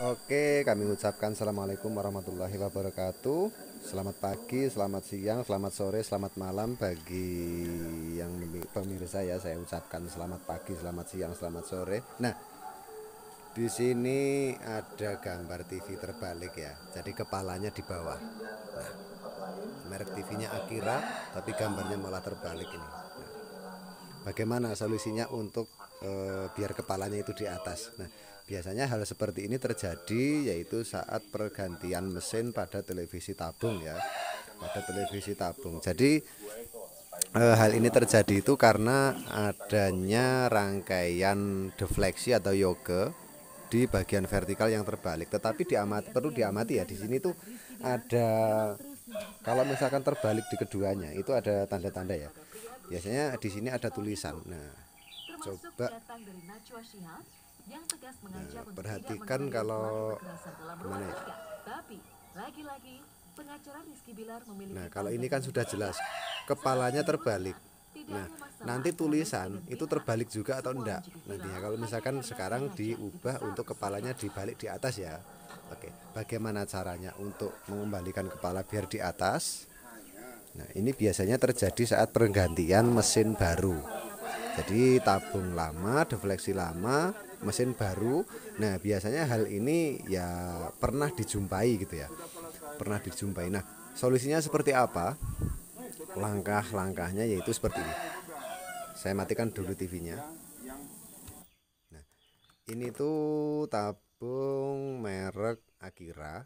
Oke, kami ucapkan Assalamualaikum warahmatullahi wabarakatuh. Selamat pagi, selamat siang, selamat sore, selamat malam Bagi yang pemirsa ya Saya ucapkan selamat pagi, selamat siang, selamat sore. Nah, di sini ada gambar TV terbalik ya Jadi kepalanya di bawah. Nah, Merek TV-nya Akira Tapi gambarnya malah terbalik ini. Nah, Bagaimana solusinya untuk e, biar kepalanya itu di atas Nah Biasanya hal seperti ini terjadi yaitu saat pergantian mesin pada televisi tabung ya. Pada televisi tabung. Jadi e, hal ini terjadi itu karena adanya rangkaian defleksi atau yoga di bagian vertikal yang terbalik. Tetapi diamati perlu diamati ya di sini tuh ada kalau misalkan terbalik di keduanya itu ada tanda-tanda ya. Biasanya di sini ada tulisan. Nah, coba nah, perhatikan kalau mana ya? Tapi lagi-lagi pengacara Rizky Bilar memiliki Nah, kalau ini kan sudah jelas kepalanya terbalik. Nah, nanti tulisan itu terbalik juga atau enggak? Nanti ya kalau misalkan sekarang diubah untuk kepalanya dibalik di atas ya. Oke, bagaimana caranya untuk mengembalikan kepala biar di atas? Nah, ini biasanya terjadi saat pergantian mesin baru. Jadi tabung lama, defleksi lama, mesin baru. Nah, biasanya hal ini ya pernah dijumpai gitu ya. Pernah dijumpai. Nah, solusinya seperti apa? Langkah-langkahnya yaitu seperti ini. Saya matikan dulu TV-nya. Nah, ini tuh tabung merek Akira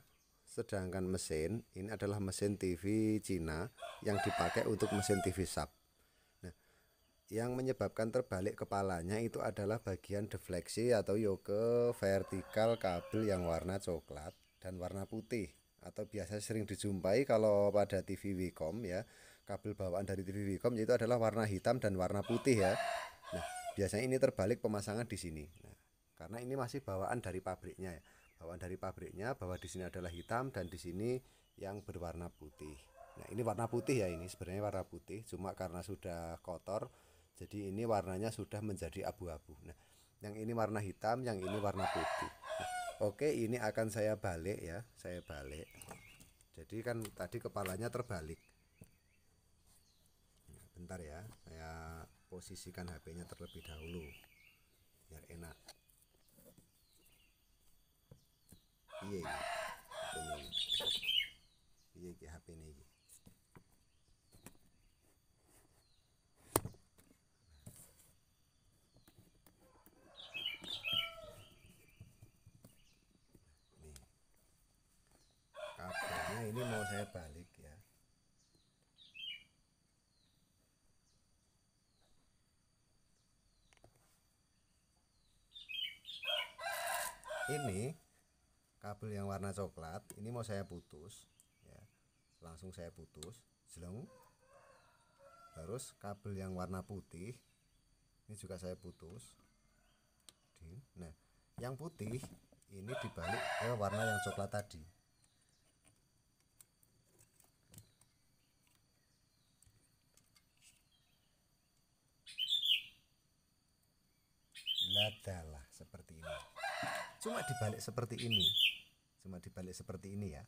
sedangkan mesin ini adalah mesin TV Cina yang dipakai untuk mesin TV sub yang menyebabkan terbalik kepalanya itu adalah bagian defleksi atau yoke vertikal kabel yang warna coklat dan warna putih. Atau biasa sering dijumpai kalau pada TV Wicom ya kabel bawaan dari TV Wicom itu adalah warna hitam dan warna putih ya. Nah biasanya ini terbalik pemasangan di sini. Nah, karena ini masih bawaan dari pabriknya ya. Bawaan dari pabriknya bahwa di sini adalah hitam dan di sini yang berwarna putih. Nah ini warna putih ya ini sebenarnya warna putih cuma karena sudah kotor jadi ini warnanya sudah menjadi abu-abu. Nah yang ini warna hitam yang ini warna putih. Nah, oke ini akan saya balik ya saya balik. Jadi kan tadi kepalanya terbalik. Nah, bentar ya saya posisikan HP-nya terlebih dahulu biar enak. Iya ini. Iya HP ini ini mau saya balik ya. Ini kabel yang warna coklat ini mau saya putus ya. Langsung saya putus jeleng terus kabel yang warna putih ini juga saya putus. Nah yang putih ini dibalik ke warna yang coklat tadi adalah seperti ini. Cuma dibalik seperti ini. Cuma dibalik seperti ini ya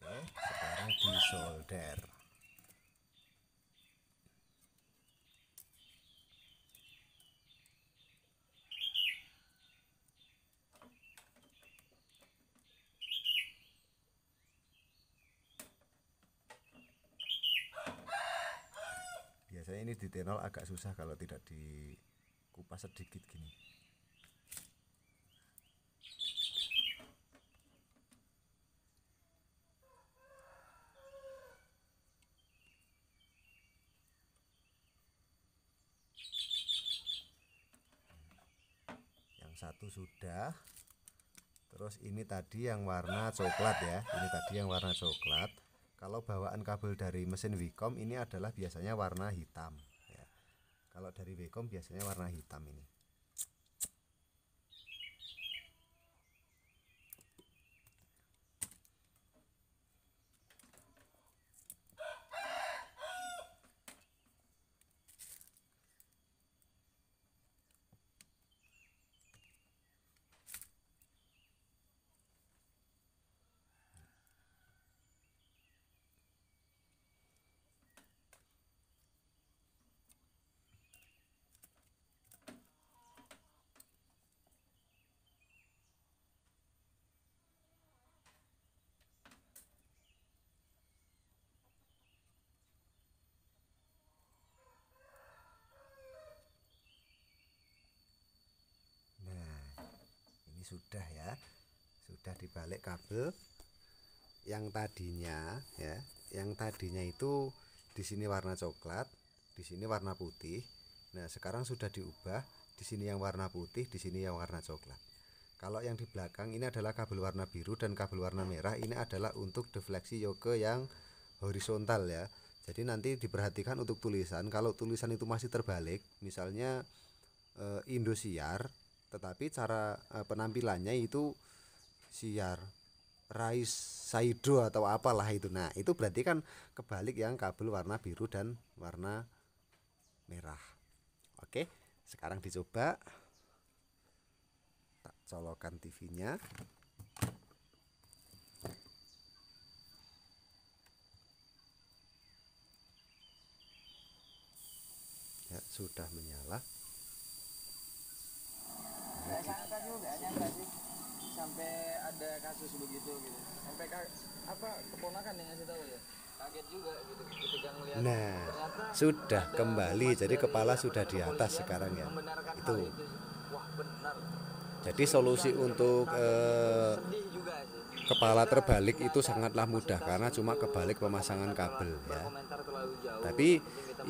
Oke, sekarang disolder biasanya ini di tenol agak susah kalau tidak dikupas sedikit gini. Yang satu sudah. Terus ini tadi yang warna coklat ya. Ini tadi yang warna coklat kalau bawaan kabel dari mesin Wicom ini adalah biasanya warna hitam ya. kalau dari Wicom biasanya warna hitam ini sudah ya. Sudah dibalik kabel. Yang tadinya ya yang tadinya itu di sini warna coklat di sini warna putih. Nah sekarang sudah diubah di sini yang warna putih di sini yang warna coklat. Kalau yang di belakang ini adalah kabel warna biru dan kabel warna merah. Ini adalah untuk defleksi yoke yang horizontal ya. Jadi nanti diperhatikan untuk tulisan. Kalau tulisan itu masih terbalik misalnya e, Indosiar tetapi cara e, penampilannya itu siar Rais Saido atau apalah itu. Nah, itu berarti kan kebalik yang kabel warna biru dan warna merah. Oke, sekarang dicoba. Tak colokan TV-nya. Ya, sudah menyala. Sampai ada kasus begitu gitu. Sampai ka, apa keponakan yang ngasih tahu ya? Kaget juga gitu ketika ngeliat nah sudah kembali. jadi kepala sudah di atas sekarang ya. itu. itu wah benar. Jadi solusi untuk eh, kepala terbalik itu sangatlah mudah karena cuma kebalik pemasangan kabel ya. Tapi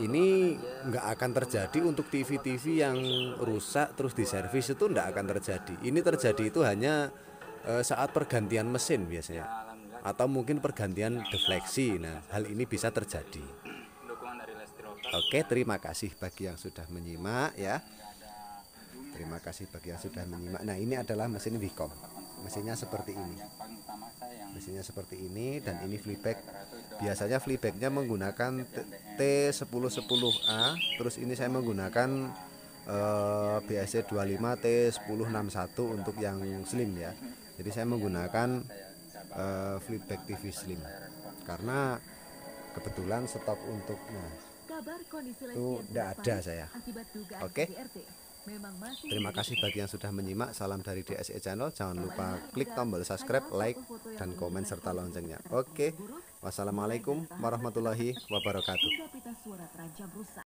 ini nggak akan terjadi untuk TV-TV yang rusak terus diservis itu nggak akan terjadi. Ini terjadi itu hanya uh, saat pergantian mesin biasanya atau mungkin pergantian defleksi. Nah, hal ini bisa terjadi. Oke, terima kasih bagi yang sudah menyimak ya. Terima kasih bagi yang sudah menyimak. Nah, ini adalah mesin Vicom. Mesinnya seperti ini. Mesinnya seperti ini dan ini flyback. Biasanya flybacknya menggunakan T1010A. Terus ini saya menggunakan uh, BSC 25 T1061 untuk yang slim ya. Jadi saya menggunakan uh, flyback TV slim karena kebetulan stok untuk nah itu tidak ada saya. Oke. Okay. Terima kasih bagi yang sudah menyimak. Salam dari DSE Channel. Jangan lupa klik tombol subscribe, like, dan komen serta loncengnya. Oke. Wassalamualaikum warahmatullahi wabarakatuh.